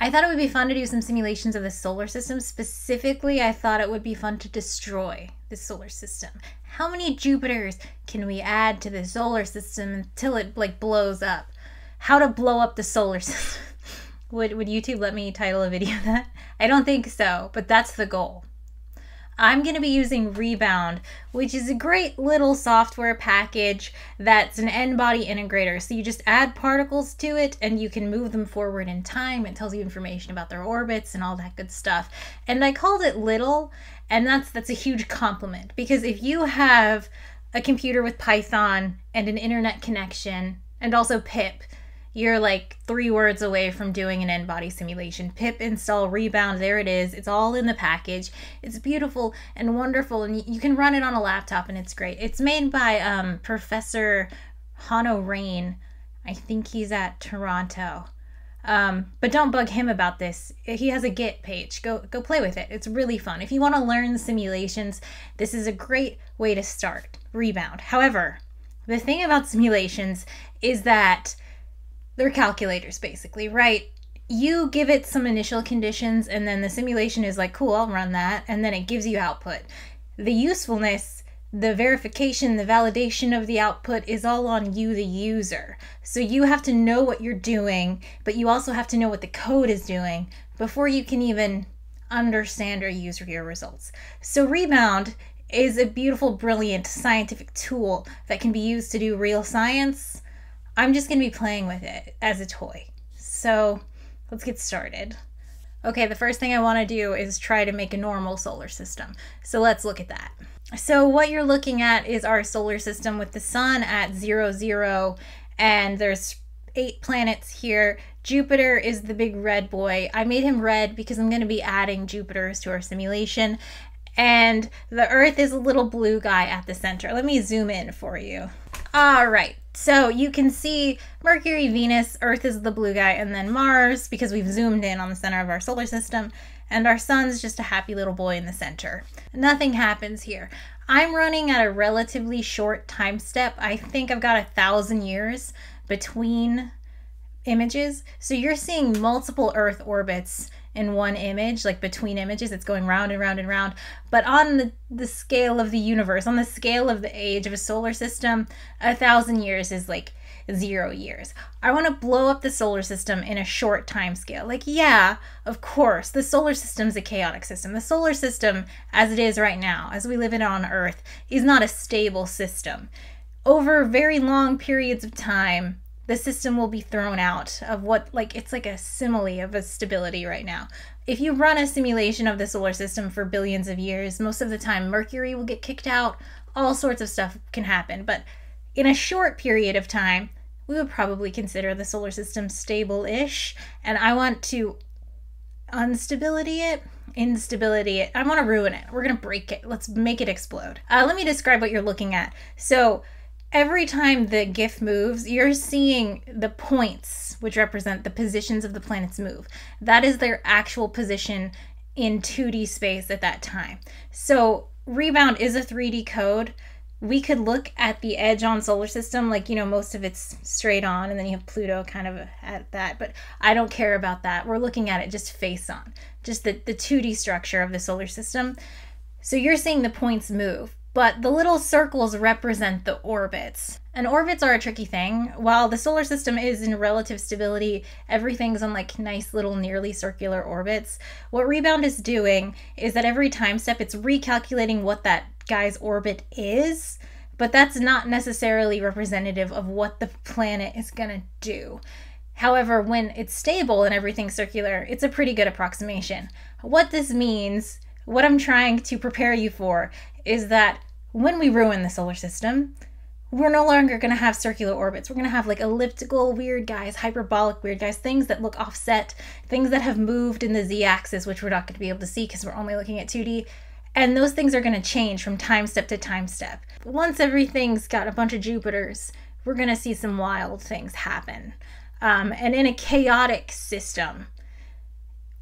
I thought it would be fun to do some simulations of the solar system. Specifically, I thought it would be fun to destroy the solar system. How many Jupiters can we add to the solar system until it like blows up? How to blow up the solar system. would would YouTube let me title a video that? I don't think so, but that's the goal. I'm going to be using Rebound, which is a great little software package that's an n-body integrator. So you just add particles to it and you can move them forward in time. It tells you information about their orbits and all that good stuff. And I called it little, and that's that's a huge compliment because if you have a computer with Python and an internet connection and also pip, you're like three words away from doing an n-body simulation. Pip install rebound, there it is. It's all in the package. It's beautiful and wonderful, and you can run it on a laptop, and it's great. It's made by um, Professor Hanno Rein. I think he's at Toronto. Um, but don't bug him about this. He has a Git page. Go go play with it. It's really fun. If you want to learn simulations, this is a great way to start. Rebound. However, the thing about simulations is that they're calculators basically, right? You give it some initial conditions and then the simulation is like, cool, I'll run that. And then it gives you output. The usefulness, the verification, the validation of the output is all on you, the user. So you have to know what you're doing, but you also have to know what the code is doing before you can even understand or use your results. So Rebound is a beautiful, brilliant scientific tool that can be used to do real science I'm just going to be playing with it as a toy. So let's get started. Okay, the first thing I want to do is try to make a normal solar system. So let's look at that. So what you're looking at is our solar system with the sun at zero, zero, and there's eight planets here. Jupiter is the big red boy. I made him red because I'm going to be adding Jupiters to our simulation. And the Earth is a little blue guy at the center. Let me zoom in for you. All right. So you can see Mercury, Venus, Earth is the blue guy, and then Mars, because we've zoomed in on the center of our solar system, and our sun's just a happy little boy in the center. Nothing happens here. I'm running at a relatively short time step. I think I've got a thousand years between images. So you're seeing multiple Earth orbits in one image, like between images, it's going round and round and round. But on the, the scale of the universe, on the scale of the age of a solar system, a thousand years is like zero years. I want to blow up the solar system in a short time scale. Like, yeah, of course, the solar system's a chaotic system. The solar system, as it is right now, as we live it on Earth, is not a stable system. Over very long periods of time, the system will be thrown out of what like it's like a simile of a stability right now. If you run a simulation of the solar system for billions of years, most of the time Mercury will get kicked out, all sorts of stuff can happen, but in a short period of time, we would probably consider the solar system stable-ish, and I want to unstability it instability it. I want to ruin it. We're going to break it. Let's make it explode. Uh, let me describe what you're looking at. So every time the GIF moves, you're seeing the points, which represent the positions of the planets move. That is their actual position in 2D space at that time. So rebound is a 3D code. We could look at the edge on solar system, like, you know, most of it's straight on, and then you have Pluto kind of at that, but I don't care about that. We're looking at it just face on, just the, the 2D structure of the solar system. So you're seeing the points move but the little circles represent the orbits. And orbits are a tricky thing. While the solar system is in relative stability, everything's on like nice little nearly circular orbits. What Rebound is doing is that every time step it's recalculating what that guy's orbit is, but that's not necessarily representative of what the planet is going to do. However, when it's stable and everything's circular, it's a pretty good approximation. What this means what I'm trying to prepare you for is that when we ruin the solar system, we're no longer going to have circular orbits. We're going to have like elliptical weird guys, hyperbolic weird guys, things that look offset, things that have moved in the z axis, which we're not going to be able to see because we're only looking at 2D. And those things are going to change from time step to time step. Once everything's got a bunch of Jupiters, we're going to see some wild things happen. Um, and in a chaotic system,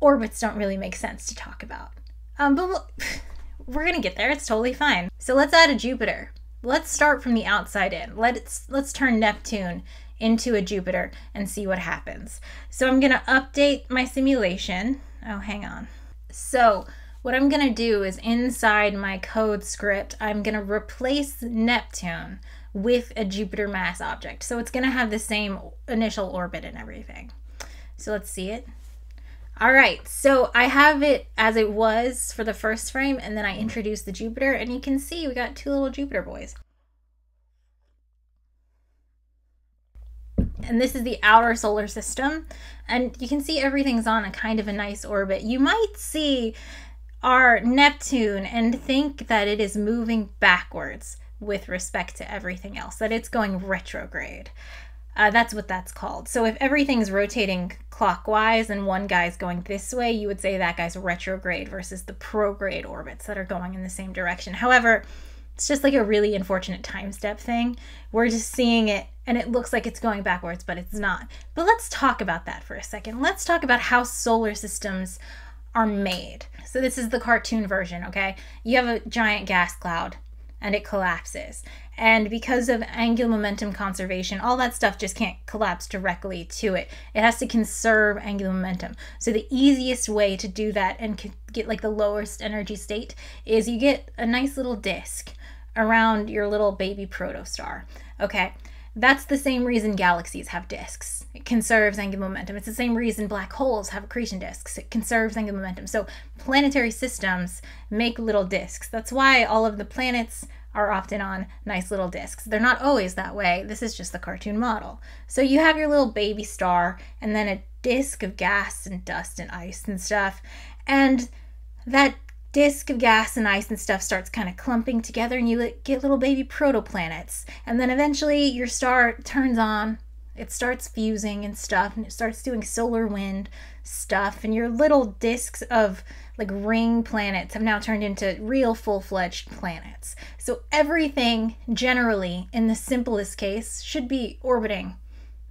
orbits don't really make sense to talk about. Um, but we're gonna get there. It's totally fine. So let's add a Jupiter. Let's start from the outside in. Let's let's turn Neptune into a Jupiter and see what happens. So I'm going to update my simulation. Oh, hang on. So what I'm going to do is inside my code script, I'm going to replace Neptune with a Jupiter mass object. So it's going to have the same initial orbit and everything. So let's see it. All right, so I have it as it was for the first frame, and then I introduced the Jupiter, and you can see we got two little Jupiter boys. And this is the outer solar system, and you can see everything's on a kind of a nice orbit. You might see our Neptune and think that it is moving backwards with respect to everything else, that it's going retrograde. Uh, that's what that's called. So if everything's rotating clockwise and one guy's going this way, you would say that guy's retrograde versus the prograde orbits that are going in the same direction. However, it's just like a really unfortunate time step thing. We're just seeing it and it looks like it's going backwards, but it's not. But let's talk about that for a second. Let's talk about how solar systems are made. So this is the cartoon version, okay? You have a giant gas cloud and it collapses. And because of angular momentum conservation, all that stuff just can't collapse directly to it. It has to conserve angular momentum. So the easiest way to do that and get like the lowest energy state is you get a nice little disk around your little baby protostar. Okay. That's the same reason galaxies have disks. It conserves angular momentum. It's the same reason black holes have accretion disks. It conserves angular momentum. So planetary systems make little disks. That's why all of the planets are often on nice little discs. They're not always that way. This is just the cartoon model. So you have your little baby star and then a disk of gas and dust and ice and stuff. And that disk of gas and ice and stuff starts kind of clumping together and you get little baby protoplanets. And then eventually your star turns on, it starts fusing and stuff and it starts doing solar wind stuff and your little disks of like ring planets have now turned into real full-fledged planets. So everything generally in the simplest case should be orbiting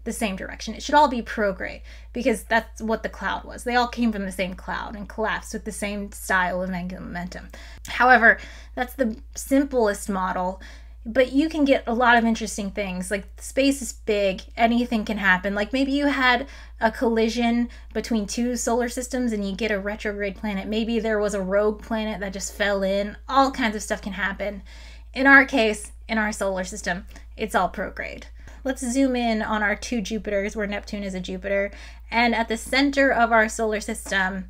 the same direction. It should all be prograde because that's what the cloud was. They all came from the same cloud and collapsed with the same style of angular momentum. However, that's the simplest model but you can get a lot of interesting things. Like space is big, anything can happen. Like maybe you had a collision between two solar systems and you get a retrograde planet. Maybe there was a rogue planet that just fell in. All kinds of stuff can happen. In our case, in our solar system, it's all prograde. Let's zoom in on our two Jupiters where Neptune is a Jupiter. And at the center of our solar system,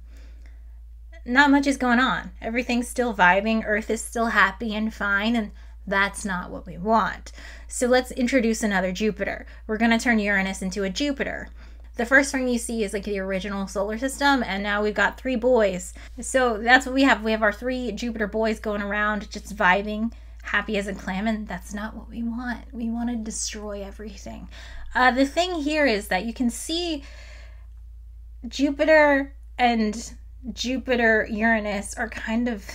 not much is going on. Everything's still vibing. Earth is still happy and fine. And that's not what we want. So let's introduce another Jupiter. We're going to turn Uranus into a Jupiter. The first thing you see is like the original solar system, and now we've got three boys. So that's what we have. We have our three Jupiter boys going around just vibing, happy as a clam, and that's not what we want. We want to destroy everything. Uh, the thing here is that you can see Jupiter and Jupiter Uranus are kind of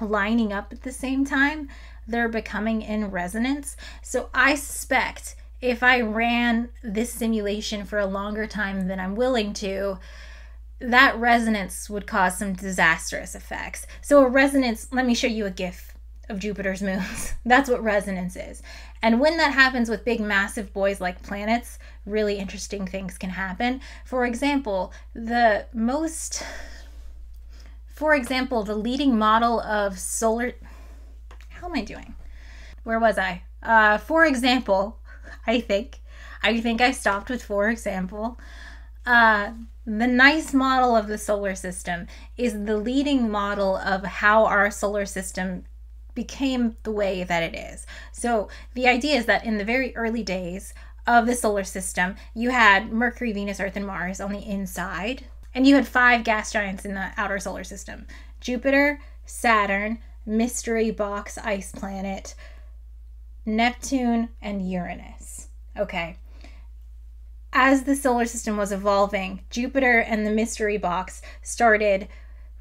lining up at the same time they're becoming in resonance. So I suspect if I ran this simulation for a longer time than I'm willing to, that resonance would cause some disastrous effects. So, a resonance, let me show you a GIF of Jupiter's moons. That's what resonance is. And when that happens with big, massive boys like planets, really interesting things can happen. For example, the most, for example, the leading model of solar how am I doing? Where was I? Uh, for example, I think, I think I stopped with for example. Uh, the nice model of the solar system is the leading model of how our solar system became the way that it is. So the idea is that in the very early days of the solar system, you had Mercury, Venus, Earth, and Mars on the inside, and you had five gas giants in the outer solar system Jupiter, Saturn, mystery box ice planet, Neptune, and Uranus. Okay. As the solar system was evolving, Jupiter and the mystery box started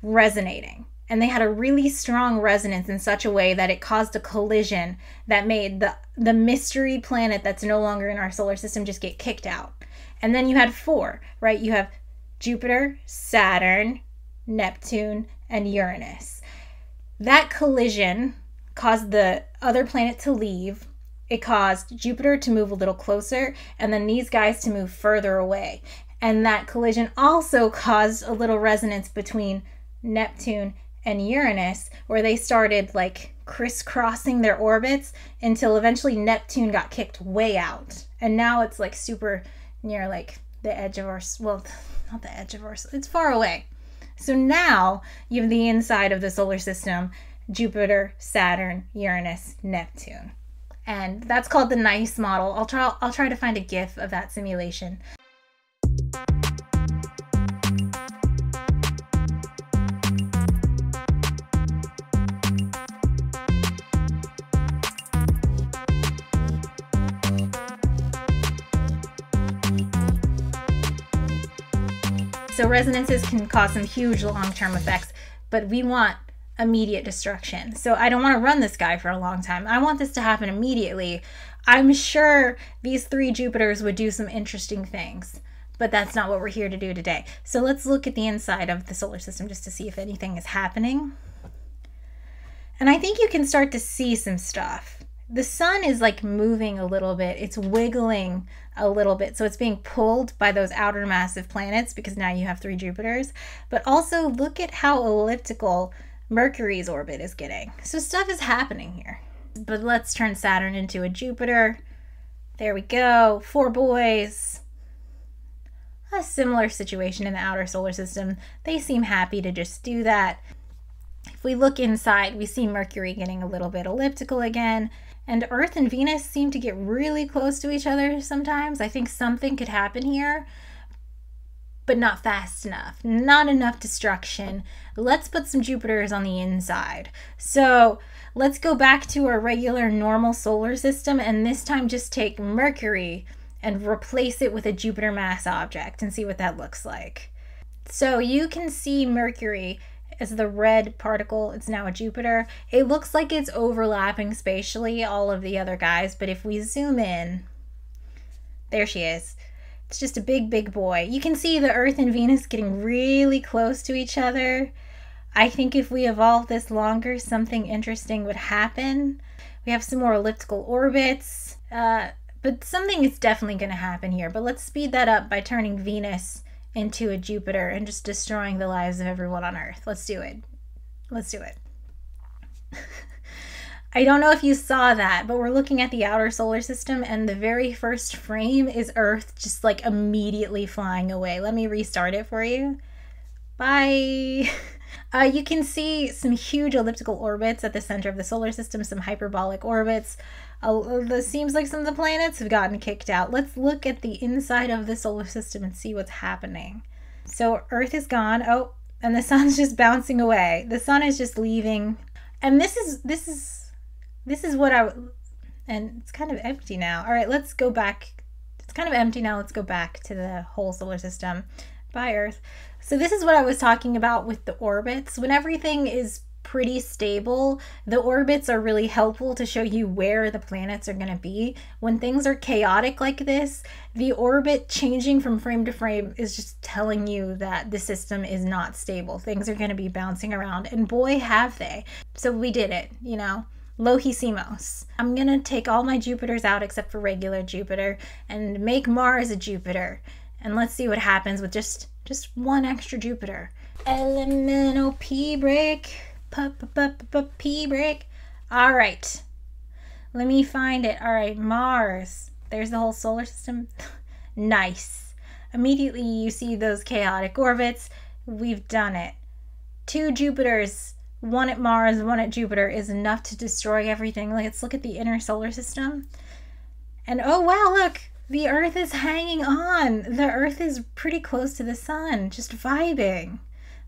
resonating. And they had a really strong resonance in such a way that it caused a collision that made the, the mystery planet that's no longer in our solar system just get kicked out. And then you had four, right? You have Jupiter, Saturn, Neptune, and Uranus. That collision caused the other planet to leave, it caused Jupiter to move a little closer and then these guys to move further away. And that collision also caused a little resonance between Neptune and Uranus, where they started like crisscrossing their orbits until eventually Neptune got kicked way out. And now it's like super near like the edge of our, well, not the edge of our, it's far away. So now you have the inside of the solar system Jupiter, Saturn, Uranus, Neptune. And that's called the NICE model. I'll try I'll try to find a gif of that simulation. So resonances can cause some huge long-term effects, but we want immediate destruction. So I don't want to run this guy for a long time. I want this to happen immediately. I'm sure these three Jupiters would do some interesting things, but that's not what we're here to do today. So let's look at the inside of the solar system just to see if anything is happening. And I think you can start to see some stuff. The sun is like moving a little bit. It's wiggling a little bit. So it's being pulled by those outer massive planets because now you have three Jupiters. But also look at how elliptical Mercury's orbit is getting. So stuff is happening here. But let's turn Saturn into a Jupiter. There we go. Four boys. A similar situation in the outer solar system. They seem happy to just do that. If we look inside, we see Mercury getting a little bit elliptical again. And Earth and Venus seem to get really close to each other sometimes. I think something could happen here, but not fast enough. Not enough destruction. Let's put some Jupiters on the inside. So let's go back to our regular normal solar system and this time just take Mercury and replace it with a Jupiter mass object and see what that looks like. So you can see Mercury as the red particle. It's now a Jupiter. It looks like it's overlapping spatially all of the other guys, but if we zoom in, there she is. It's just a big, big boy. You can see the Earth and Venus getting really close to each other. I think if we evolve this longer, something interesting would happen. We have some more elliptical orbits, uh, but something is definitely going to happen here. But let's speed that up by turning Venus into a Jupiter and just destroying the lives of everyone on Earth. Let's do it. Let's do it. I don't know if you saw that, but we're looking at the outer solar system, and the very first frame is Earth just like immediately flying away. Let me restart it for you. Bye. Uh, you can see some huge elliptical orbits at the center of the solar system, some hyperbolic orbits. It seems like some of the planets have gotten kicked out. Let's look at the inside of the solar system and see what's happening. So Earth is gone. Oh, and the sun's just bouncing away. The sun is just leaving. And this is this is this is what I and it's kind of empty now. All right, let's go back. It's kind of empty now. Let's go back to the whole solar system. Bye Earth. So this is what I was talking about with the orbits. When everything is pretty stable, the orbits are really helpful to show you where the planets are going to be. When things are chaotic like this, the orbit changing from frame to frame is just telling you that the system is not stable. Things are going to be bouncing around, and boy, have they. So we did it, you know. Logisimos. I'm going to take all my Jupiters out except for regular Jupiter and make Mars a Jupiter. And let's see what happens with just just one extra Jupiter. Elemental P break. P break. All right. Let me find it. All right, Mars. There's the whole solar system. nice. Immediately you see those chaotic orbits. We've done it. Two Jupiters, one at Mars, one at Jupiter, is enough to destroy everything. Let's look at the inner solar system. And oh wow, look, the Earth is hanging on. The Earth is pretty close to the Sun, just vibing.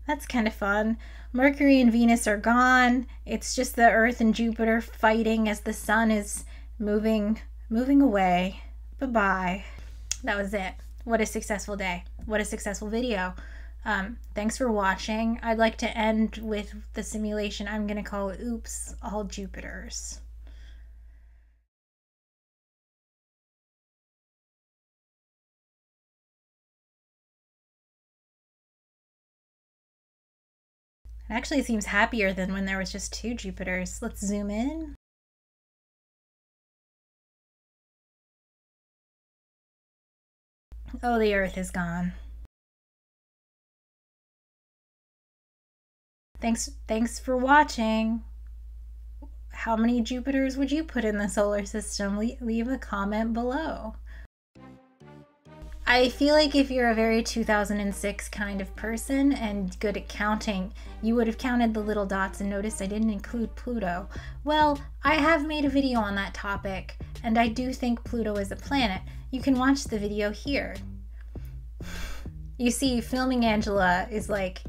That's kind of fun. Mercury and Venus are gone. It's just the Earth and Jupiter fighting as the Sun is moving moving away. Bye-bye. That was it. What a successful day. What a successful video. Um, thanks for watching. I'd like to end with the simulation I'm going to call Oops, All Jupiters. It actually seems happier than when there was just two Jupiters. Let's zoom in. Oh, the Earth is gone. Thanks, thanks for watching. How many Jupiters would you put in the solar system? Le leave a comment below. I feel like if you're a very 2006 kind of person and good at counting, you would have counted the little dots and noticed I didn't include Pluto. Well, I have made a video on that topic, and I do think Pluto is a planet. You can watch the video here. You see, filming Angela is like,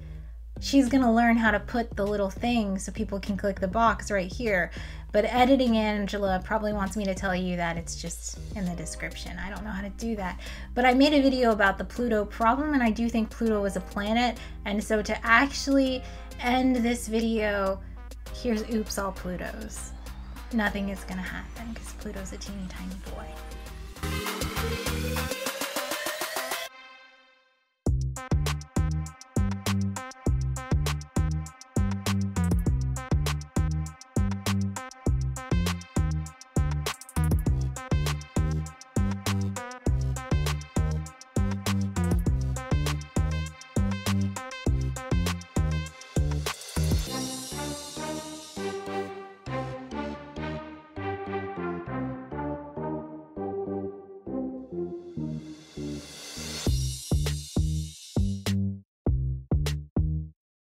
she's gonna learn how to put the little thing so people can click the box right here. But editing Angela probably wants me to tell you that it's just in the description. I don't know how to do that. But I made a video about the Pluto problem, and I do think Pluto is a planet. And so to actually end this video, here's oops all Plutos. Nothing is gonna happen because Pluto's a teeny tiny boy.